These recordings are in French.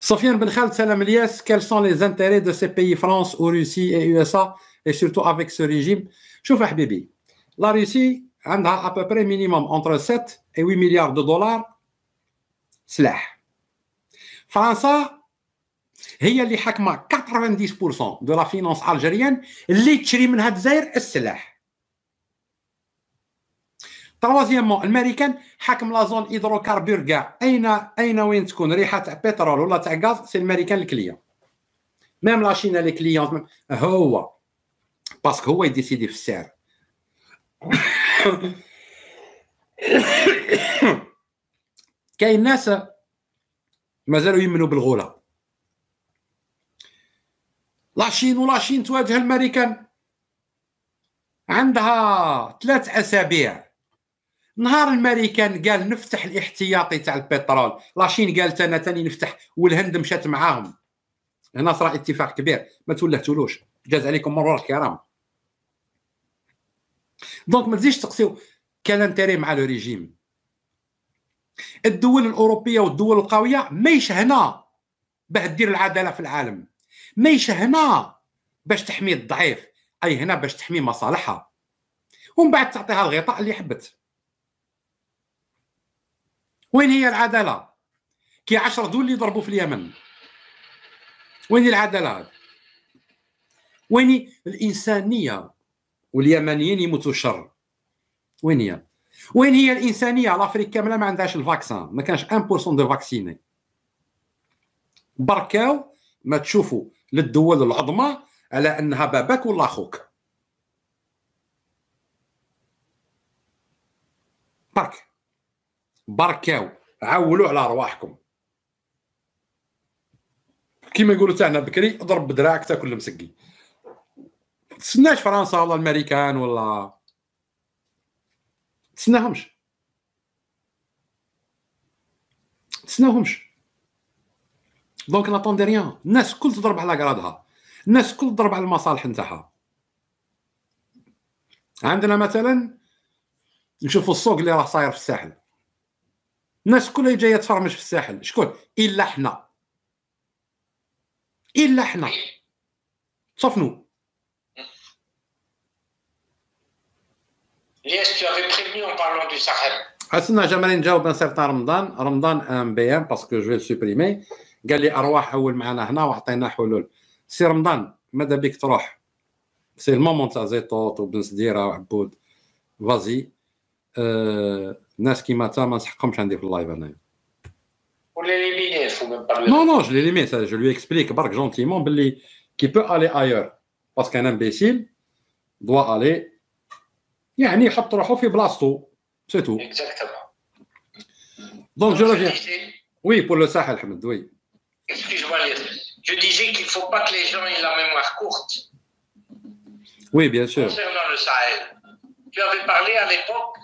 Sofiane Ben Khaled Salam Elias, quels sont les intérêts de ces pays, France ou Russie et USA, et surtout avec ce régime شوف حبيبي la Russie a à peu près minimum entre 7 et 8 milliards de dollars سلاح فرنسا هي اللي حاكمه 90% de la finance algérienne اللي تشري منها الجزائر السلاح تروازيامون الامريكان حاكم لا زون هيدروكاربور كاع اين أين وين تكون؟ ريحة تاع بترول ولا تاع غاز؟ سي الامريكان الكليون ميم لا شينا لي كليون هو. باسكو هو يديسيدي في السعر. كاين ناس مازالوا يمنوا بالغولة. لاشين ولاشين تواجه الامريكان عندها ثلاث أسابيع. نهار الامريكان قال نفتح الاحتياطي تاع البترول. لاشين قالت أنا ثاني نفتح والهند مشات معاهم. هنا صرا اتفاق كبير ما تولهتولوش. جاز عليكم مرور الكرام. دونك ما تزيدش تقسيو كان انتري مع لو ريجيم. الدول الأوروبية والدول القوية ماهيش هنا باه دير العدالة في العالم. ماهيش هنا باش تحمي الضعيف أي هنا باش تحمي مصالحها. ومن بعد تعطيها الغطاء اللي حبت. وين هي العدالة؟ كي عشر دول اللي ضربوا في اليمن. وين العدالة؟ وين الإنسانية؟ واليمنيين يموتوا شر. وين هي؟ وين هي الإنسانية؟ لافريك كاملة ما عندهاش الفاكسان ما كانش 1% دو فاكسيني. بركاو ما تشوفوا للدول العظمى على أنها باباك ولا أخوك. برك بركاو. عولوا على أرواحكم. كيما يقولوا تاعنا بكري اضرب بدراعك تاكل مسقي. تسناش فرنسا ولا الأمريكان ولا؟ تسناهمش. تسناهمش. دونك ناتوندي ريان الناس كل تضرب على قرادها. الناس كل تضرب على المصالح نتاعها. عندنا مثلا نشوفوا السوق اللي راه صاير في الساحل. الناس كلها جاية تفرمش في الساحل. شكون؟ إلا حنا. إلا حنا. صفنو. Lies, tu avais prévenu en parlant du Sahel. حسنا جمالين نجاوب ان سيرتان رمضان. رمضان ام بي ام باسكو جو سوبريمي قال لي أرواح أول معنا هنا وعطينا حلول. سي رمضان ماذا بك تروح؟ سي المومون تاع زيتوط وبن سديره وعبود فازي أه ناس كيما تا ما نسحقهمش عندي في اللايف انايا Pour l'éliminer, il faut même pas le Non, non, je l'élimine. ça, Je lui explique bark gentiment باللي qui peut aller ailleurs. Parce qu'un imbécile doit aller يعني يحط روحه في بلاصتو سي تو Exactement. دونك جو Je reviens disais, وي بور لو ساحل حمد وي excuse-moi, Lies. je disais qu'il ne faut pas que les gens aient la mémoire courte وي بيان سور concernant le Sahel. Tu avais parlé à l'époque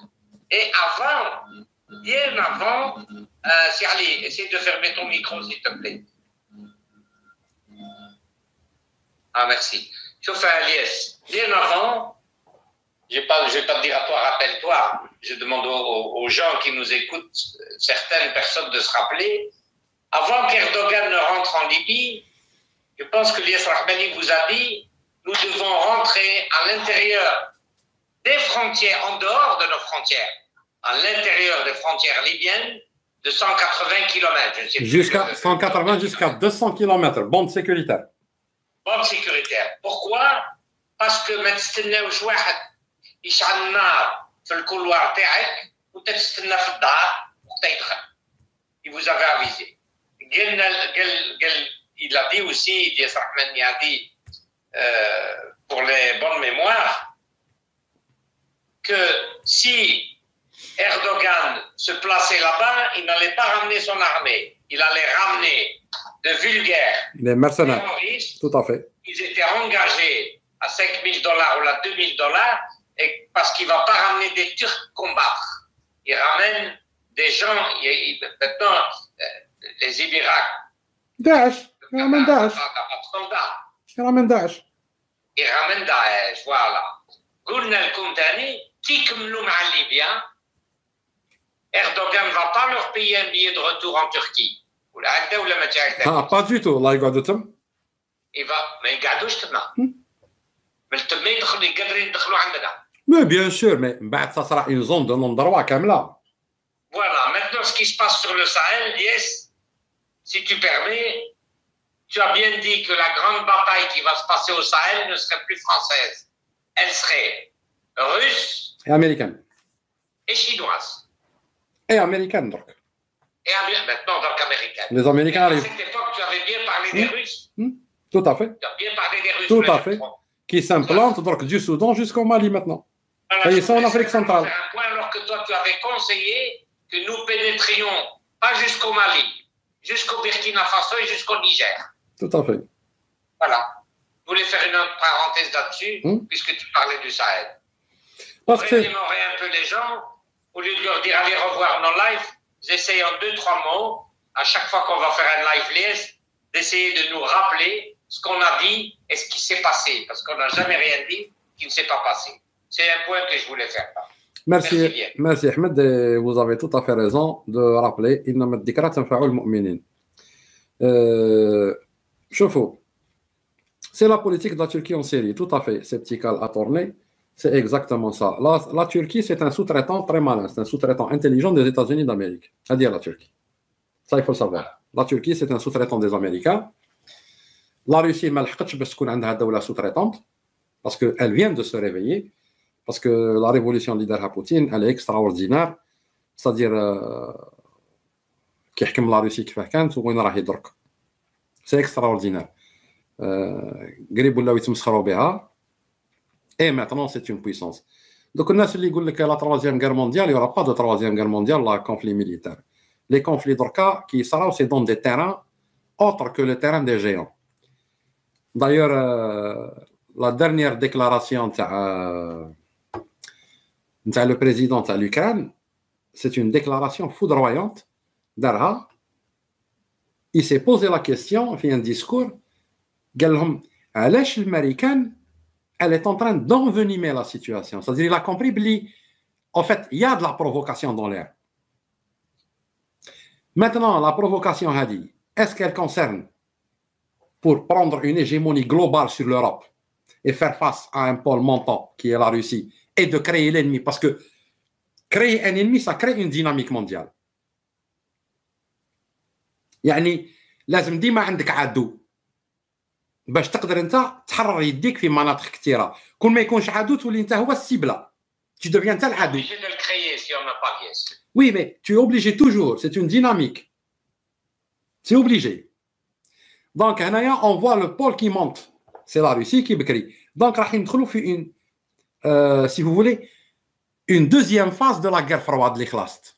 et avant, bien avant, euh, Sirli, essaye de fermer ton micro s'il te plaît. Ah, merci. Sauf à Lies. Bien avant, je ne vais pas te dire à toi, rappelle-toi. Je demande aux, aux gens qui nous écoutent, certaines personnes de se rappeler. Avant qu'Erdogan ne rentre en Libye, je pense que Lies Rahmani vous a dit nous devons rentrer à l'intérieur des frontières, en dehors de nos frontières, à l'intérieur des frontières libyennes, de 180 km. Je ne sais plus jusqu'à le- 180 jusqu'à 200 km bande sécuritaire bombe sécuritaire. Pourquoi Parce que ما تستناوش واحد يشعل النار في الكولوار تاعك وتستنى في الدار وقت يدخل. Il vous avait avisé. قلنا قال قال il a dit aussi, Dias Rahmani a dit, euh, pour les bonnes mémoires, que si Erdogan se plaçait là-bas, il n'allait pas ramener son armée. Il allait ramener de vulgaires les mercenaires. Tout à fait. Ils étaient engagés à 5 000 dollars ou à 2 000 dollars parce qu'il ne va pas ramener des Turcs combattre. Il ramène des gens. Il, il, maintenant, euh, les Ibiraks. Daesh. Il ah, ramène ah, Daesh. Ah, il ramène Daesh. Il ramène Daesh, voilà. Gournel Kontani, qui comme nous, Erdogan ne va pas leur payer un billet de retour en Turquie. Ah, pas du tout, là, il va, mais mais bien sûr, mais ben, ça sera une zone de non-droit comme là. Voilà, maintenant ce qui se passe sur le Sahel, yes, si tu permets, tu as bien dit que la grande bataille qui va se passer au Sahel ne serait plus française. Elle serait russe et américaine. Et chinoise. Et américaine, donc. Et maintenant, donc américaine. Les Américains arrivent. À cette époque, tu avais bien parlé des hmm. Russes. Hmm. Tout à fait. Tu as bien parlé des Russes. Tout à fait. Qui s'implantent donc du Soudan jusqu'au Mali maintenant. Voilà, ils sont en Afrique centrale. Un point alors que toi, tu avais conseillé que nous pénétrions pas jusqu'au Mali, jusqu'au Burkina Faso et jusqu'au Niger. Tout à fait. Voilà. Je voulais faire une autre parenthèse là-dessus, hmm. puisque tu parlais du Sahel. Parce que... un peu les gens, au lieu de leur dire allez revoir nos lives, j'essaye en deux, trois mots, à chaque fois qu'on va faire un live list, d'essayer de nous rappeler ce qu'on a dit et ce qui s'est passé, parce qu'on n'a jamais rien dit qui ne s'est pas passé. C'est un point que je voulais faire. Merci, merci, Ahmed. Vous avez tout à fait raison de rappeler إنما الذكرى تنفع المؤمنين. Euh, c'est la politique de la Turquie en Syrie, tout à fait sceptical à tourner. C'est exactement ça. La, la Turquie, c'est un sous-traitant très malin, c'est un sous-traitant intelligent des États-Unis d'Amérique, c'est-à-dire la Turquie. Ça, il faut le savoir. La Turquie, c'est un sous-traitant des Américains. La Russie, sous-traitante parce qu'elle vient de se réveiller parce que la révolution اللي دارها Poutine, elle est extraordinaire. C'est-à-dire لا روسي كيفاه كانت وين راهي درك. C'est extraordinaire. بها Eh, Et maintenant, c'est une puissance. Donc, on a celui qui dit que la troisième guerre mondiale, il n'y aura pas de troisième guerre mondiale, là, conflit militaire. Les conflits d'Orca qui seront, c'est dans des terrains autres que le terrain des géants. D'ailleurs, euh, la dernière déclaration euh, de le président de l'Ukraine, c'est une déclaration foudroyante d'Arha. Il s'est posé la question, il y a un discours, il a dit, « elle est en train d'envenimer la situation. C'est-à-dire, il a compris, en fait, il y a de la provocation dans l'air. Maintenant, la provocation a dit, est-ce qu'elle concerne pour prendre une hégémonie globale sur l'Europe et faire face à un pôle montant qui est la Russie et de créer l'ennemi Parce que créer un ennemi, ça crée une dynamique mondiale. يعني لازم ديما عندك عدو باش تقدر انت تحرر يديك في مناطق كثيره كل ما يكونش عدو تولي انت هو السيبله tu deviens انت العدو Oui, mais tu es obligé toujours, c'est une dynamique. C'est obligé. Donc, on voit le pôle qui monte. C'est la Russie qui écrit. Donc, on une, euh, si vous voulez, une deuxième phase de la guerre froide, les classes.